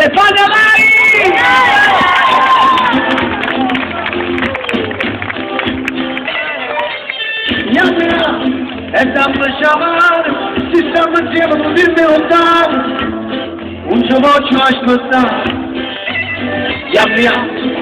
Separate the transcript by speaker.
Speaker 1: Stefano Mari! Yanına hesaplaşamam Sistemimiz yapıp bilmiyorsan Чего чувствуешь, что я прям